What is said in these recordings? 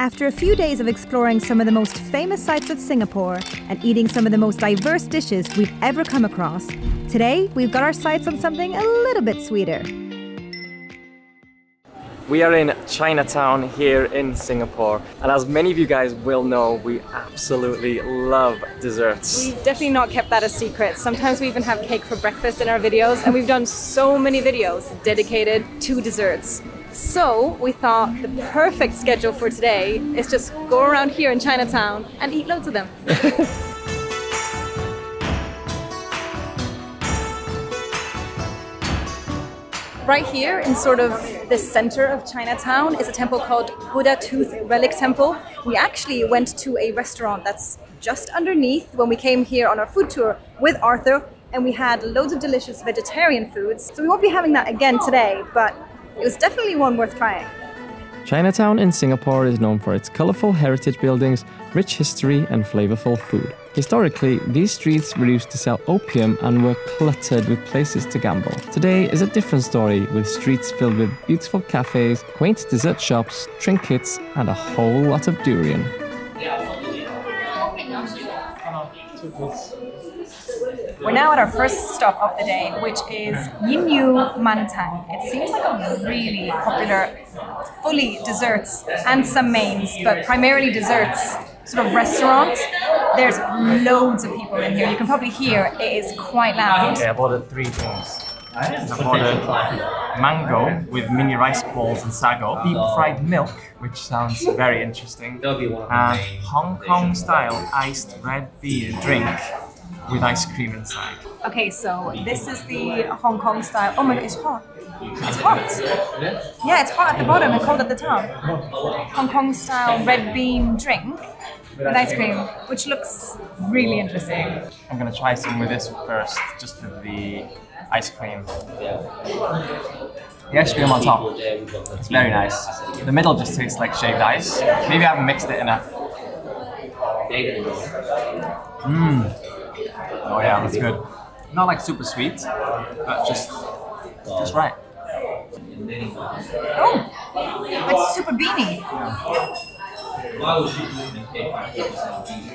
After a few days of exploring some of the most famous sites of Singapore and eating some of the most diverse dishes we've ever come across, today we've got our sights on something a little bit sweeter. We are in Chinatown here in Singapore, and as many of you guys will know, we absolutely love desserts. We've definitely not kept that a secret. Sometimes we even have cake for breakfast in our videos, and we've done so many videos dedicated to desserts. So we thought the perfect schedule for today is just go around here in Chinatown and eat loads of them. right here in sort of the center of Chinatown is a temple called Buddha Tooth Relic Temple. We actually went to a restaurant that's just underneath when we came here on our food tour with Arthur and we had loads of delicious vegetarian foods. So we won't be having that again today, but it was definitely one worth trying. Chinatown in Singapore is known for its colorful heritage buildings, rich history, and flavorful food. Historically, these streets were used to sell opium and were cluttered with places to gamble. Today is a different story, with streets filled with beautiful cafes, quaint dessert shops, trinkets, and a whole lot of durian. We're now at our first stop of the day, which is Jin Yu Man Tang. It seems like a really popular, fully desserts and some mains, but primarily desserts sort of restaurant. There's loads of people in here. You can probably hear it is quite loud. Okay, I ordered three things. I've ordered mango with mini rice balls and sago, deep fried milk, which sounds very interesting, and Hong Kong style iced red beer drink with ice cream inside. Okay, so this is the Hong Kong style. Oh my god, it's hot. It's hot. Yeah, it's hot at the bottom and cold at the top. Hong Kong style red bean drink with ice cream, which looks really interesting. I'm gonna try some with this first, just for the ice cream. The ice cream on top, it's very nice. The middle just tastes like shaved ice. Maybe I haven't mixed it enough. Mmm. Oh yeah, that's good. Not like super sweet, but just just right. Oh, it's super beany.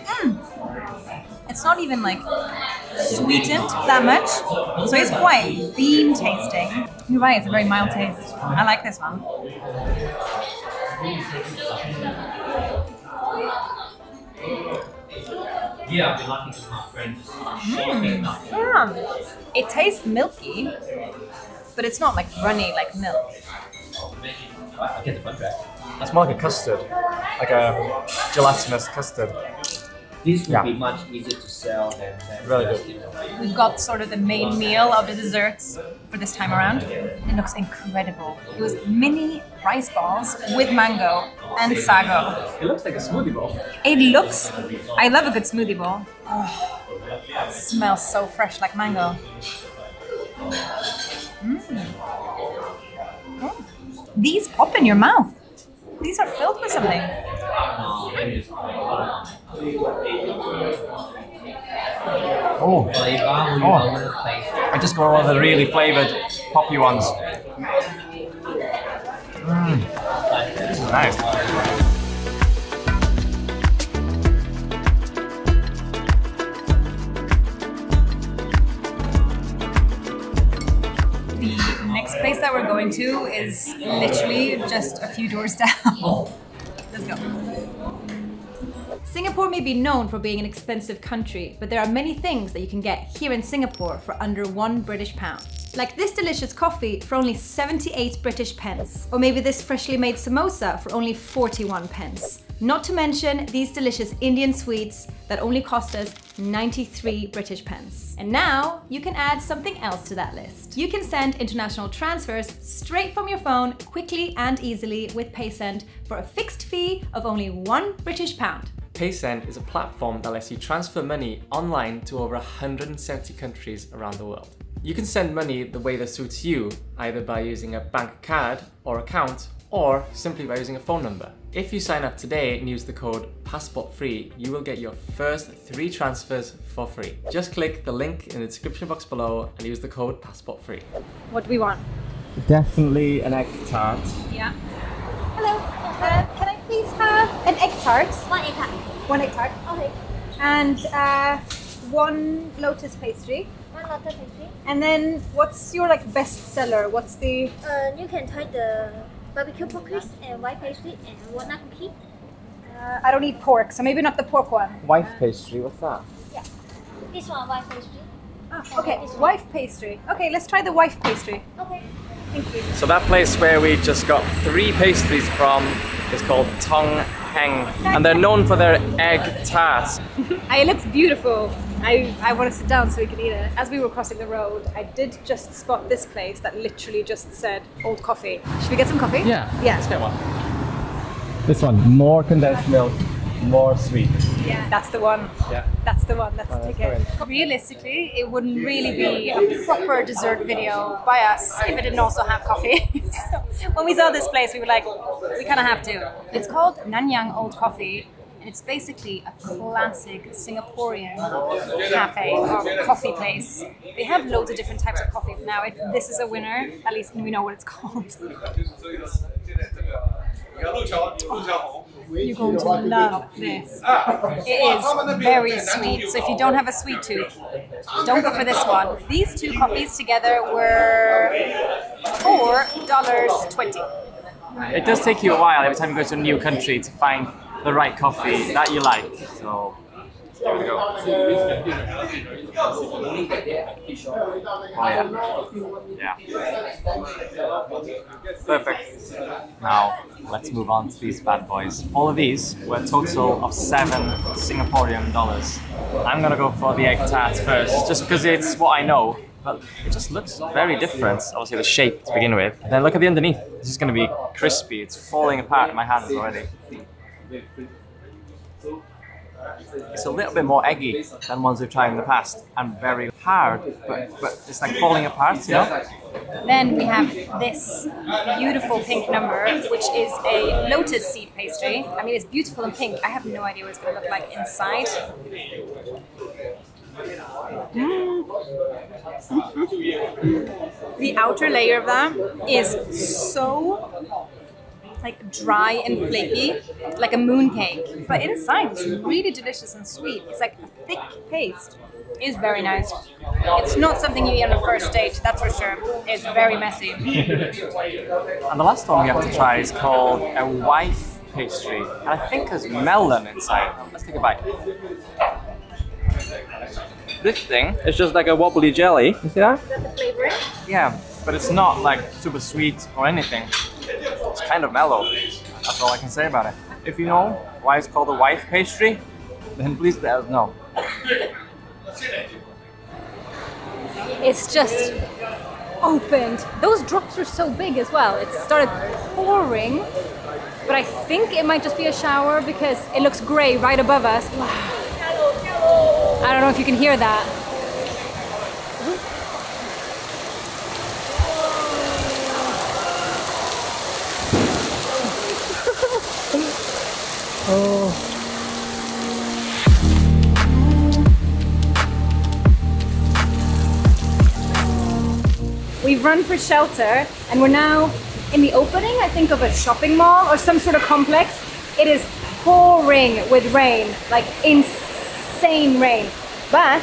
Mm. It's not even like sweetened that much, so it's quite bean tasting. You're right, it's a very mild taste. I like this one. Yeah, I've been lucky because my friend just mm. Yeah. It tastes milky, but it's not like runny like milk. I get the contract. It's more like a custard, like a gelatinous custard. This would yeah. be much easier to sell than, than really good. We've got sort of the main meal of the desserts for this time around. It looks incredible. It was mini rice balls with mango and sago. It looks like a smoothie bowl. It looks. I love a good smoothie bowl. Oh, it smells so fresh, like mango. Mm. Oh. These pop in your mouth. These are filled with something. Oh, oh. I just got one of the really flavored poppy ones. Mm. This is nice. The next place that we're going to is literally just a few doors down. Let's go. Singapore may be known for being an expensive country, but there are many things that you can get here in Singapore for under one British pound. Like this delicious coffee for only 78 British pence, or maybe this freshly made samosa for only 41 pence. Not to mention these delicious Indian sweets that only cost us 93 British pence. And now you can add something else to that list. You can send international transfers straight from your phone quickly and easily with Paysend for a fixed fee of only one British pound. Paysend is a platform that lets you transfer money online to over 170 countries around the world. You can send money the way that suits you, either by using a bank card or account, or simply by using a phone number. If you sign up today and use the code PASSPORTFREE, you will get your first three transfers for free. Just click the link in the description box below and use the code PASSPORTFREE. What do we want? Definitely an egg tart. Yeah. Hello. Can I please have An egg tart. One egg tart. One egg tart. Okay. And uh, one lotus pastry. One lotus pastry. And then what's your like best seller? What's the Uh, you can try the barbecue pork crisp and white pastry and walnut cookie. uh, I don't eat pork, so maybe not the pork one. Wife pastry, what's that? Yeah, this one white pastry. Ah, okay, wife pastry. Okay, let's try the wife pastry. Okay. Thank you. So that place where we just got three pastries from is called Tong Heng, and they're known for their egg tarts. Ah, It looks beautiful. I, I want to sit down so we can eat it. As we were crossing the road, I did just spot this place that literally just said old coffee. Should we get some coffee? Yeah, Yeah. let's get one. This one, more condensed milk, more sweet. Yeah. That's the one. Yeah. That's the one. Oh, that's the that's ticket. Realistically, it wouldn't really be a proper dessert video by us if it didn't also have coffee. so when we saw this place, we were like, we kind of have to. It's called Nanyang Old Coffee. And it's basically a classic Singaporean cafe or coffee place. They have loads of different types of coffee. Now, if this is a winner, at least we know what it's called. Oh. You're going to love this. It is very sweet. So if you don't have a sweet tooth, don't go for this one. These two coffees together were four dollars twenty. It does take you a while every time you go to a new country to find the right coffee that you like. So here we go. Oh yeah. Yeah. Perfect. Now let's move on to these bad boys. All of these were a total of seven Singaporean dollars. I'm gonna go for the egg tart first, just because it's what I know. But it just looks very different. Obviously the shape to begin with. Then look at the underneath. This is gonna be crispy. It's falling apart in my hands already. It's a little bit more eggy than ones we've tried in the past, and very hard, but, but it's like falling apart, you know? Then we have this beautiful pink number, which is a lotus seed pastry. I mean, it's beautiful and pink. I have no idea what it's going to look like inside. Mm. The outer layer of that is so like dry and flaky, like a moon cake. But inside it's really delicious and sweet. It's like a thick paste. It's very nice. It's not something you eat on a first date, that's for sure. It's very messy. And the last one we have to try is called a wife pastry, and I think there's melon inside. Let's take a bite. This thing is just like a wobbly jelly. You see that? the flavoring? Yeah, but it's not like super sweet or anything. Kind of mellow. That's all I can say about it. If you know why it's called a wife pastry, then please let us know. It's just opened. Those drops were so big as well. It started pouring, but I think it might just be a shower because it looks grey right above us. I don't know if you can hear that. Oh. We've run for shelter and we're now in the opening, I think, of a shopping mall or some sort of complex. It is pouring with rain, like insane rain. But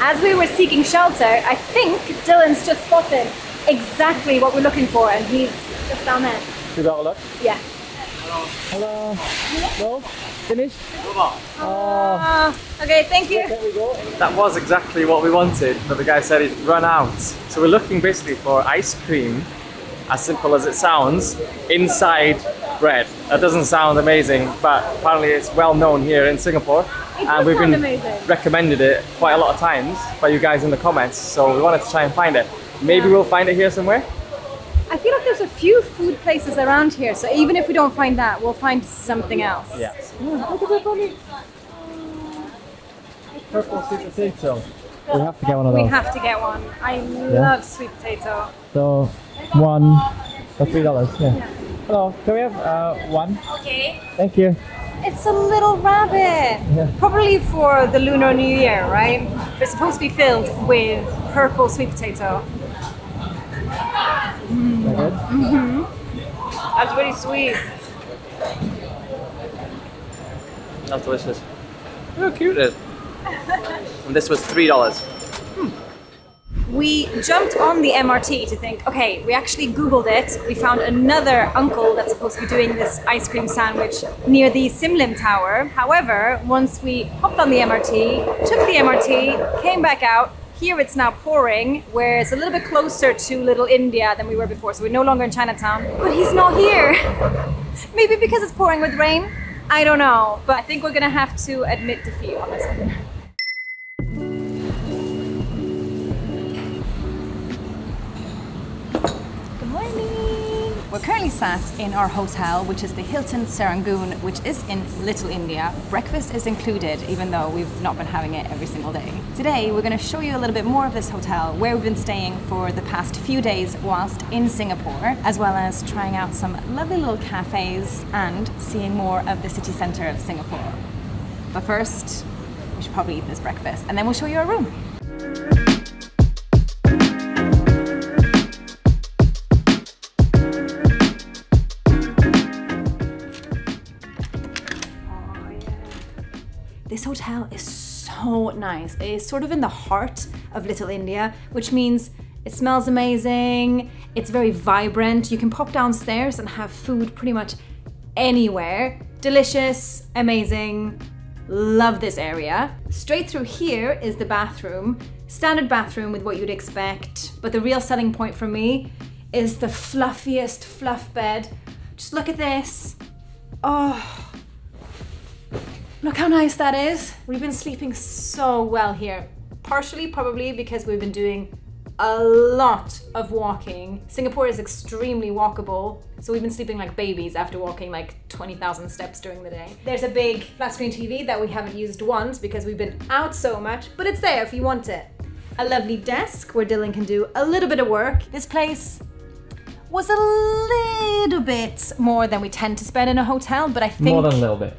as we were seeking shelter, I think Dylan's just spotted exactly what we're looking for and he's just down there. You got a look? Yeah. Hello. Hello. No? Finish? Ah, okay, thank you. That was exactly what we wanted, but the guy said he'd run out. So we're looking basically for ice cream, as simple as it sounds, inside bread. That doesn't sound amazing, but apparently it's well known here in Singapore. It and we've been amazing. recommended it quite a lot of times by you guys in the comments, so we wanted to try and find it. Maybe Yeah. we'll find it here somewhere. I feel like there's a few food places around here, so even if we don't find that, we'll find something else. Yeah. Purple sweet potato. We have to get one of those. We have to get one. I love sweet potato. So one for three dollars. Yeah. Hello. Can we have uh, one? Okay. Thank you. It's a little rabbit. Yeah. Probably for the Lunar New Year, right? It's supposed to be filled with purple sweet potato. Very good. Mm-hmm. That's really sweet. That's delicious. Look how cute it is. and this was three dollars. Hmm. We jumped on the MRT to think, okay, we actually Googled it. We found another uncle that's supposed to be doing this ice cream sandwich near the Sim Lim Tower. However, once we hopped on the MRT, took the MRT, came back out, here it's now pouring, where it's a little bit closer to Little India than we were before. So we're no longer in Chinatown, but he's not here. Maybe because it's pouring with rain? I don't know, but I think we're gonna have to admit defeat on this one. Sat in our hotel, which is the Hilton Serangoon, which is in Little India. Breakfast is included, even though we've not been having it every single day. Today, we're going to show you a little bit more of this hotel, where we've been staying for the past few days whilst in Singapore, as well as trying out some lovely little cafes and seeing more of the city centre of Singapore. But first, we should probably eat this breakfast, and then we'll show you our room. Hotel is so nice. It is sort of in the heart of Little India, which means it smells amazing, it's very vibrant. You can pop downstairs and have food pretty much anywhere. Delicious, amazing. Love this area. Straight through here is the bathroom. Standard bathroom with what you'd expect, but the real selling point for me is the fluffiest fluff bed. Just look at this. Oh, Look how nice that is. We've been sleeping so well here. Partially probably because we've been doing a lot of walking. Singapore is extremely walkable, so we've been sleeping like babies after walking like 20,000 steps during the day. There's a big flat screen TV that we haven't used once because we've been out so much, but it's there if you want it. A lovely desk where Dylan can do a little bit of work. This place was a little bit more than we tend to spend in a hotel, but I think More than a little bit.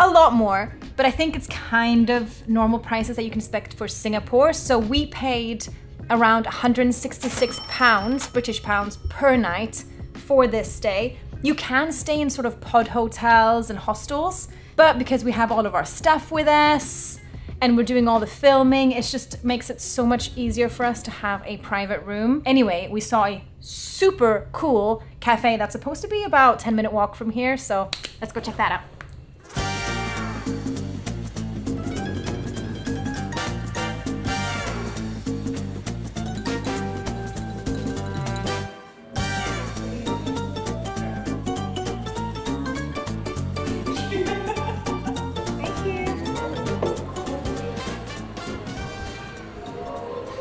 A lot more, but I think it's kind of normal prices that you can expect for Singapore. So we paid around 166 pounds, British pounds per night for this stay. You can stay in sort of pod hotels and hostels, but because we have all of our stuff with us and we're doing all the filming, it just makes it so much easier for us to have a private room. Anyway, we saw a super cool cafe that's supposed to be about 10 minute walk from here, so let's go check that out.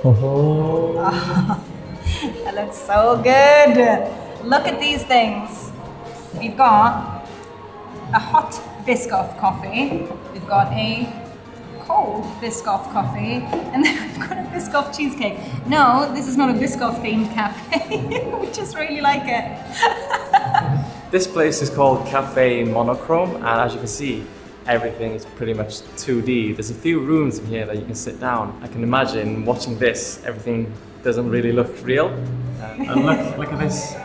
Uh-huh. That looks so good. Look at these things. We've got a hot Biscoff coffee. We've got a cold Biscoff coffee. And then we've got a Biscoff cheesecake. No, this is not a Biscoff themed cafe. we just really like it. This place is called Cafe Monochrome, and as you can see, everything is pretty much 2D. There's a few rooms in here that you can sit down. I can imagine watching this, everything doesn't really look real. Uh, and look, look at this.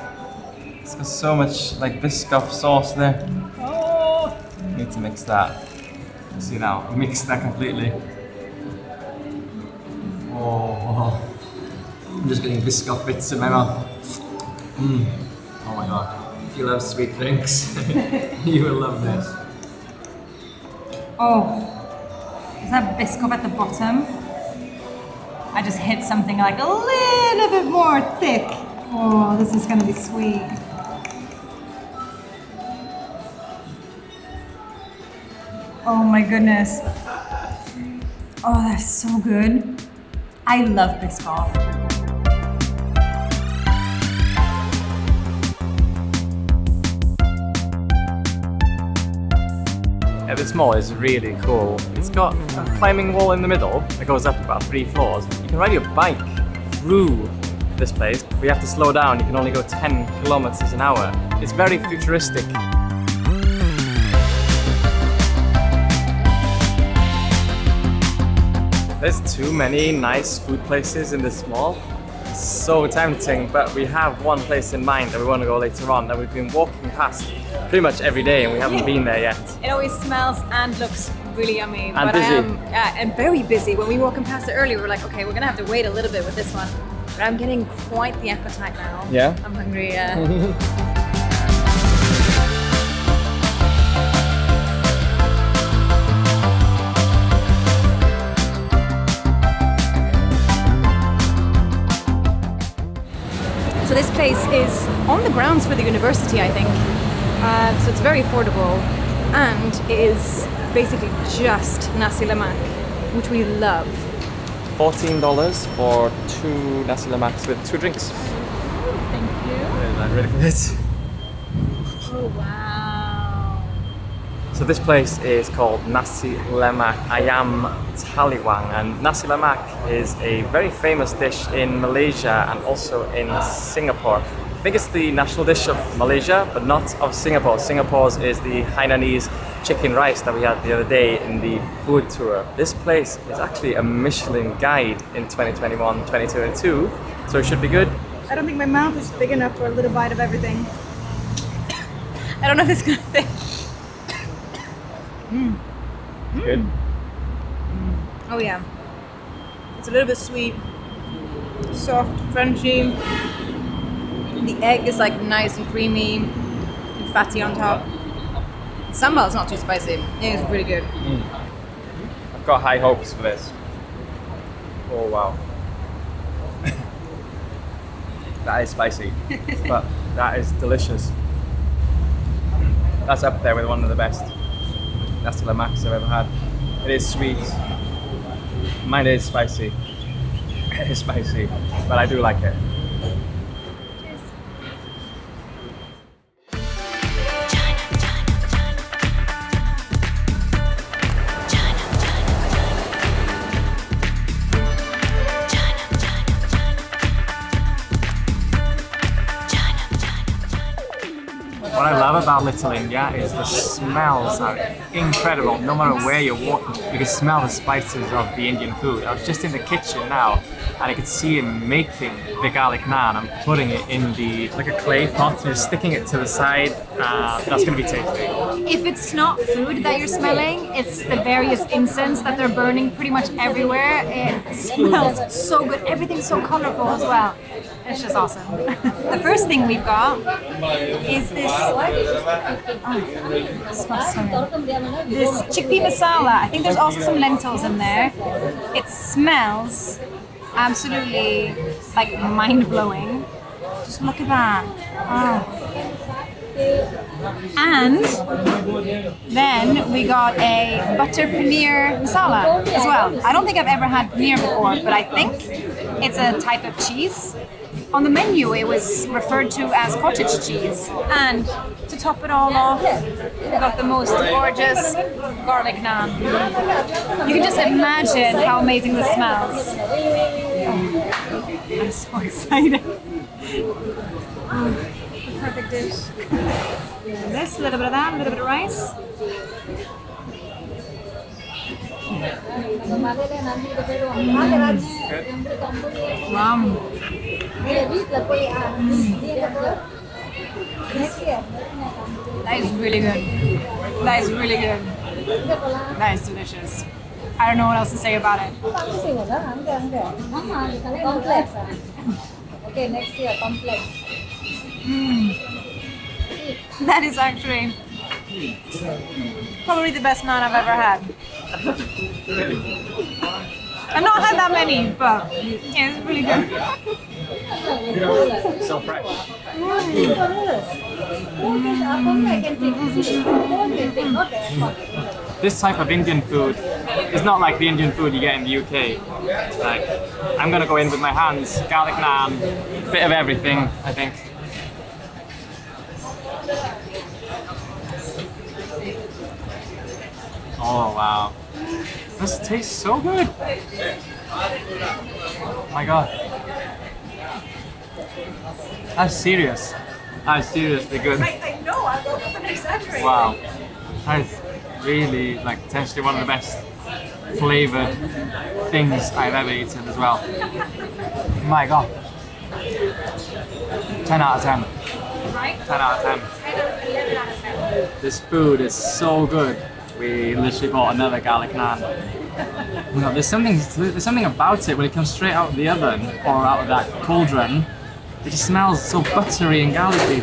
It's got so much like Biscoff sauce there. Oh, need to mix that. See now, mix that completely. Oh, I'm just getting Biscoff bits in my mouth. Mm. Oh my god. If you love sweet drinks, you will love this. Oh, is that Biscoff at the bottom? I just hit something like a little bit more thick. Oh, this is gonna be sweet. Oh my goodness. Oh, that's so good. I love Biscoff. Yeah, this mall is really cool. It's got a climbing wall in the middle that goes up about three floors. You can ride your bike through this place, you have to slow down. You can only go 10 kilometers an hour. It's very futuristic. There's too many nice food places in this mall. It's so tempting, but we have one place in mind that we want to go later on that we've been walking past pretty much every day, and we haven't Yeah. been there yet. It always smells and looks really yummy. And but busy. I am yeah, and very busy. When we were walking past it earlier, we were like, okay, we're gonna have to wait a little bit with this one. But I'm getting quite the appetite now. Yeah? I'm hungry. Yeah. So this place is on the grounds for the university, I think. Uh, so it's very affordable, and it is basically just nasi lemak, which we love. Fourteen dollars for two nasi lemaks with two drinks. Thank you. I'm ready for this. Oh wow! So this place is called Nasi Lemak Ayam Taliwang and Nasi Lemak is a very famous dish in Malaysia and also in Singapore. I think it's the national dish of Malaysia but not of Singapore. Singapore's is the Hainanese chicken rice that we had the other day in the food tour. This place is actually a Michelin guide in 2021, 2022 so it should be good. I don't think my mouth is big enough for a little bite of everything. I don't know if it's gonna fit. Mm. Good. Mm. Oh yeah. It's a little bit sweet, soft, crunchy. The egg is like nice and creamy and fatty on top. Sambal is not too spicy. It is really good. Mm. I've got high hopes for this. Oh wow. that is spicy, but that is delicious. That's up there with one of the best nasi lemaks I've ever had. It is sweet. Mine is spicy. It is spicy, but I do like it. About Little India is the smells are incredible. No matter where you're walking, you can smell the spices of the Indian food. I was just in the kitchen now, and I could see him making the garlic naan and putting it in the like a clay pot and sticking it to the side. Uh, that's gonna be tasty. If it's not food that you're smelling, it's the various incense that they're burning pretty much everywhere. It smells so good. Everything's so colorful as well. It's just awesome. the first thing we've got is this. Oh, it so. This chickpea masala. I think there's also some lentils in there. It smells absolutely like mind blowing. Just look at that. Oh. And then we got a butter paneer masala as well. I don't think I've ever had paneer before, but I think it's a type of cheese. On the menu, it was referred to as cottage cheese. And to top it all off, we got the most gorgeous garlic naan. You can just imagine how amazing this smells. Oh, I'm so excited. Oh, perfect dish. This, a little bit of that, a little bit of rice. That is really good. That is really good. That is delicious. I don't know what else to say about it. complex. Okay, next year complex. Hmm. That is actually probably the best naan I've ever had. I've not had that many, but yeah, it's really good. So fresh. This type of Indian food is not like the Indian food you get in the UK. Like, I'm gonna go in with my hands, garlic naan, bit of everything, I think. Oh wow. This tastes so good. Oh my god. That's serious. That's seriously good. I know, I wasn't exaggerating. Wow. That is really like potentially one of the best flavored things I've ever eaten as well. My god. 10 out of 10. Right? 10 out of 10. I don't 11 out of 10. This food is so good. We literally bought another garlic naan. There's something there's something about it when it comes straight out of the oven or out of that cauldron. It just smells so buttery and garlicky.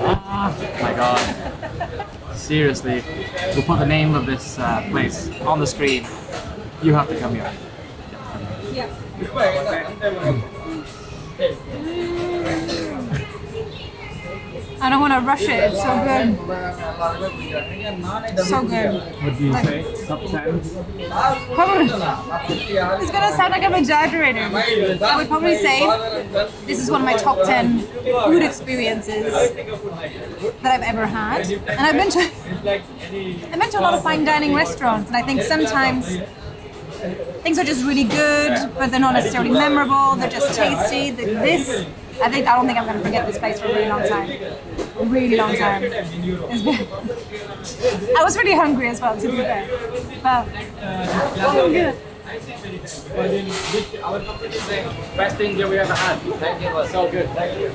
Ah, my god. Seriously, we'll put the name of this uh, place on the screen. You have to come here. I don't want to rush it. It's so good. So good. What do you say? Top 10? Probably. It's gonna sound like I'm exaggerating. I would probably say this is one of my top ten food experiences that I've ever had. And I've been to I've been to a lot of fine dining restaurants, and I think sometimes things are just really good, but they're not necessarily memorable. They're just tasty. This, I think, I don't think I'm gonna forget this place for a really long time. A really long time. It's been- I was really hungry as well, to be fair. But so good. Best India we ever had. Thank you. So good. Thank you.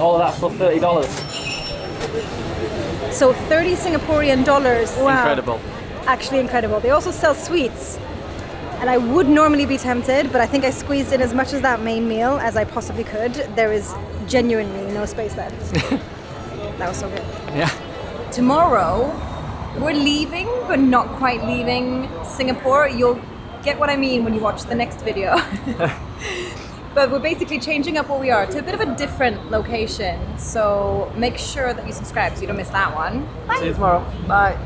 All of oh, that for thirty dollars. So 30 Singaporean dollars. Wow. Incredible. Actually incredible. They also sell sweets. And I would normally be tempted, but I think I squeezed in as much of that main meal as I possibly could. There is genuinely no space left. that was so good. Yeah. tomorrow we're leaving but not quite leaving singapore you'll get what i mean when you watch the next video but we're basically changing up where we are to a bit of a different location so make sure that you subscribe so you don't miss that one See you tomorrow. Bye.